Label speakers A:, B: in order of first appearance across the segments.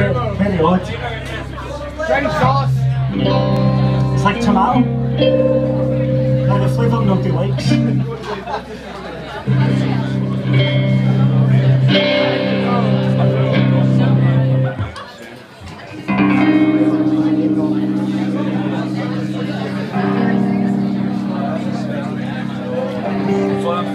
A: very, odd.
B: French sauce.
A: It's like tomato. Now the flavour nobody likes.
C: So I'm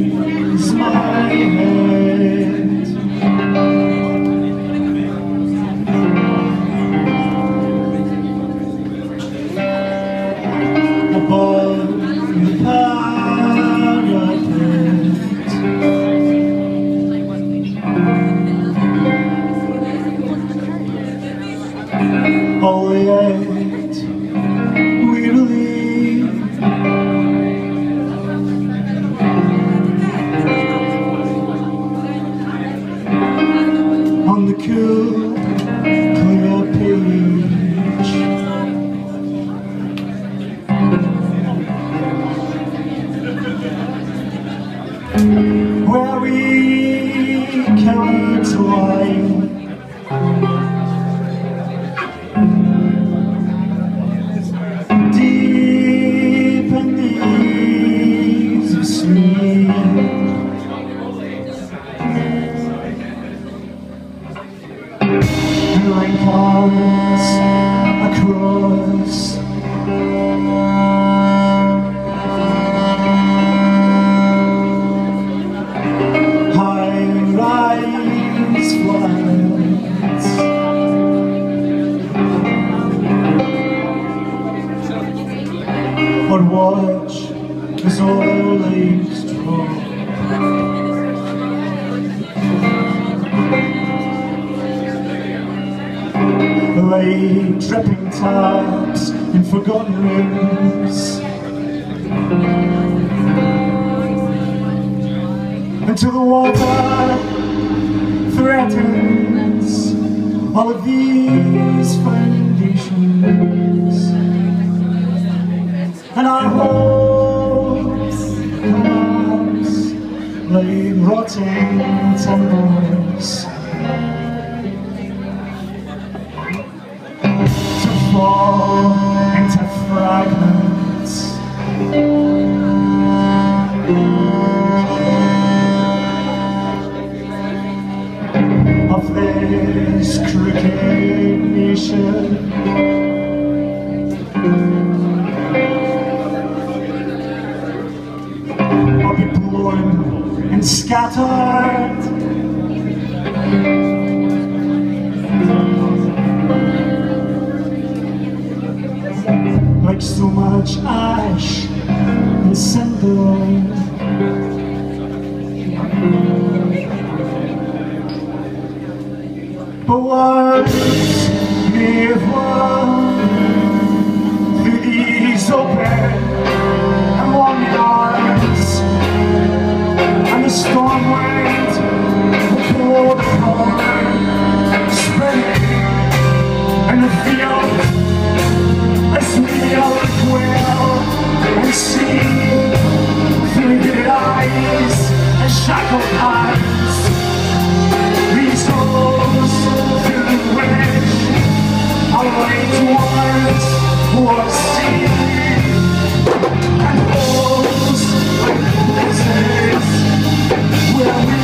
A: Oh yet we believe on the cool, clear page. Where we can't lie lay dripping taps in forgotten rooms. Until the water threatens all of these foundations. And our hopes collapse like rotting timbers scattered like so much ash and cinder. But words won through these open storm wind will pour the corn, spinning in the field. As we all dwell and see Faded eyes and shackled hands These holes through the wedge Our way towards what sea And holes like deserts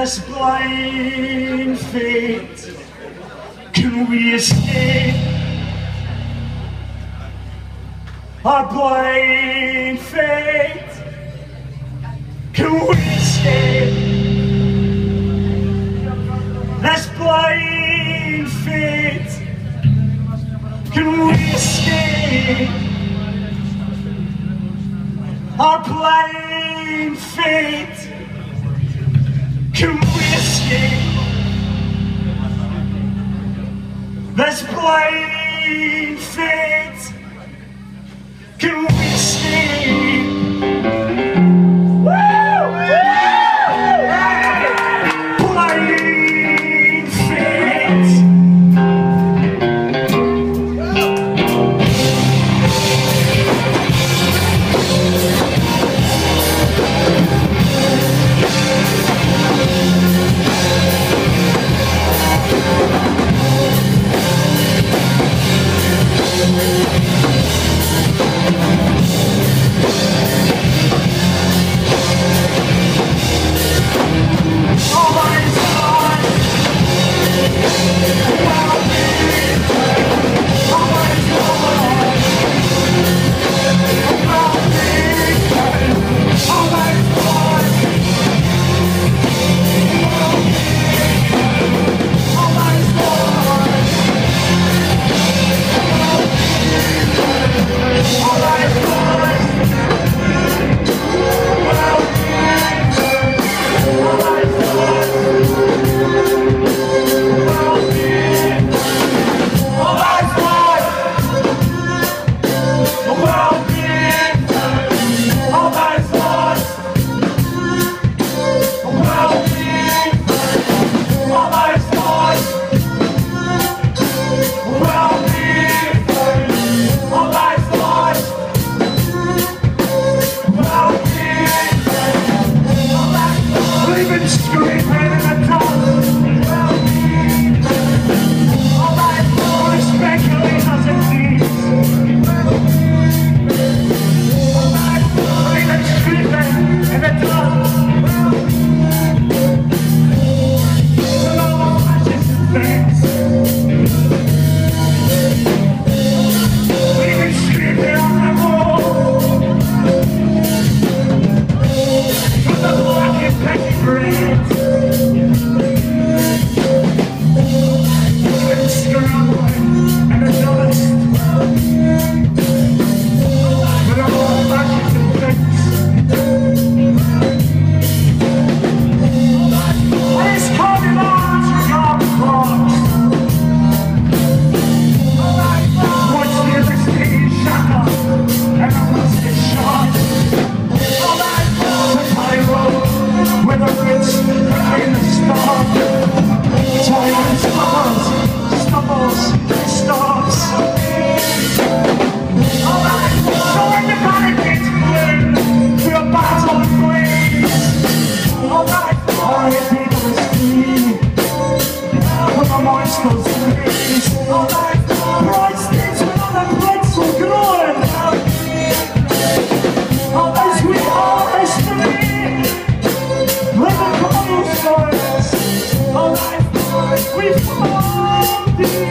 A: this blind fate? Can we escape our blind fate? Can we escape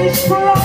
A: is for